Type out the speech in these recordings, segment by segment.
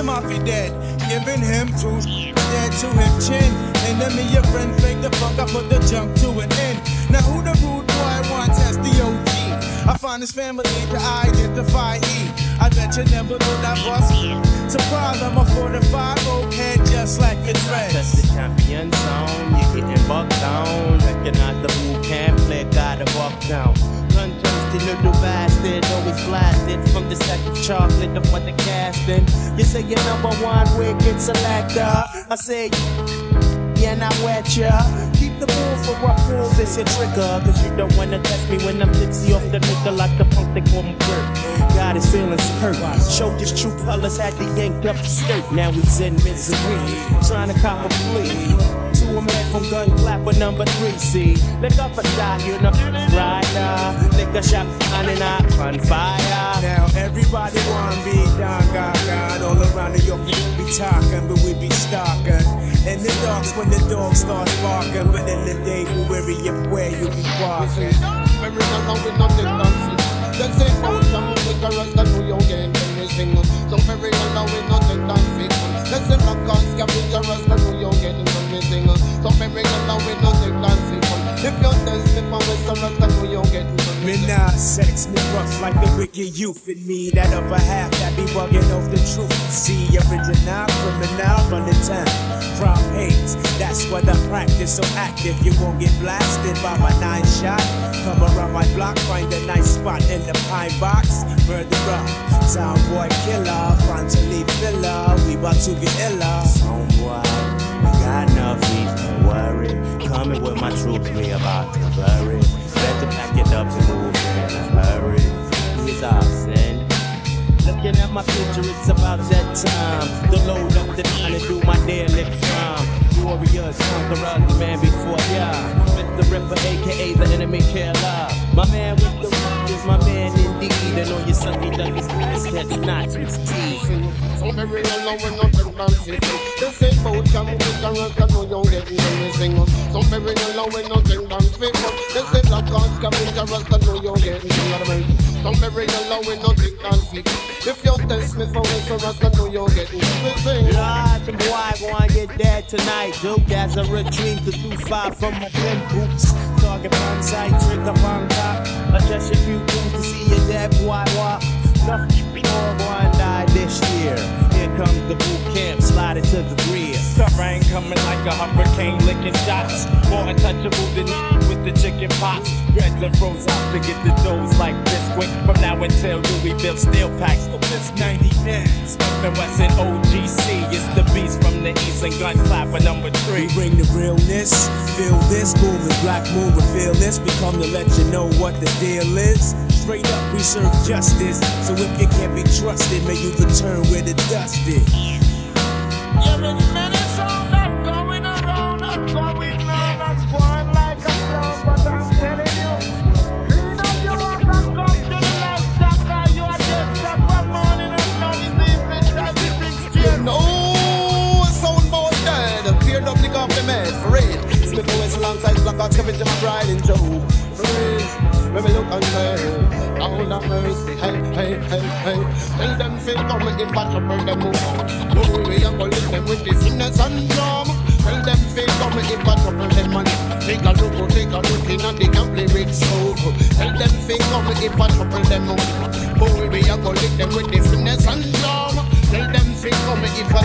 giving him two dead to him chin. Enemy your friend, fake the fuck, I put the junk to an end. Now who the rude boy wants as the OG? I find his family to identify E. I bet you never knew that bust. Surprise, I'm a 45 old head just like your That's dress. the champion zone. You're getting bucked down. Recognize the camp, flick out of buck down. Gun thirsty little bastard, always blasted from the sack of chocolate on the casting. You say you're number one wicked selector. I say, and I wet ya. Keep the bull for what fools is your trigger. Cause you don't wanna test me when I'm tipsy off the liquor like the punk they call me Kurt. God is feelings hurt. Showed his true colors, had to yank up the skirt. Now he's in misery, trying to cop a plea. To a man from gun clapper number three, see. Lick up a shot, you know, rider. Lick a shot, and I on fire. Now everybody wanna be Don Gaga. All around New York, we be talking, but we be stalking. In the darks when the dog starts barking, but in the day we worry of where you be walking. Now and we nothing dancing. The same old some cigarettes that we all get anything. So now and we nothing dancing. The same rock on scavengers that we all get anything. So now and we nothing dancing. If you're thirsty for restaurants that we all get Me anything. sex me rough like the wicked youth in me. That upper half that be bugging off the truth. See, original criminal running town. That's what I practice. So active, you won't get blasted by my nine shot. Come around my block, find a nice spot in the pine box. Murderer, town boy killer, frontally filler. We about to get iller. Homeboy, we got enough my future, it's about that time. To load up the nine and do my daily crime. Warriors, conquerors, the man before ya. With the Ripper, aka the enemy killer. My man with the rock is my man indeed. And all your Sunday knots with teeth. So every now and we nothing dancing. The same old some cigarettes that we all get anything. So every now and we nothing dancing. The same rock on scavengers that we all get anything. So every now and we nothing dancing. If you're test me for restaurants that we all get anything. Lord, the boy gonna get dead tonight. Duke as a retreat to do five from my pin boots. Target on sight, trick up on top. Adjust your few to see your dead boy walk. Coming like a hurricane, licking shots. More untouchable than me with the chicken pox. Breads and froze out to get the doughs like Bisquick. From now until Louisville steel packs. The Bliss 99. Smif-N-Wessun OGC. It's the beast from the east and gun clapper number three. We bring the realness, feel this, moving black moon, reveal this. We come to let you know what the deal is. Straight up, we serve justice. So if you can't be trusted, may you return where the dust is. You Hawk, Scavenger, my bride and Joe. Real. When we look and say, Lord have mercy, hey, hey, hey, hey. Tell them feel come if I trouble them out. No way I go lift them with the sickness and drama. Tell them feel come if I trouble them money. Take a look, take a look in and they can play with oh. soul. Tell them feel come if I trouble them money. Boy, we a go lick them with the finesse and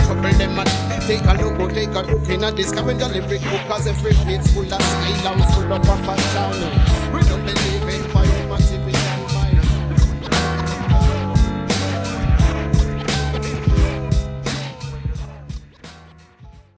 couple them Take a look, go take a look in a this current lyric book Cause every page full of style and full of a fashion We don't believe in fire, but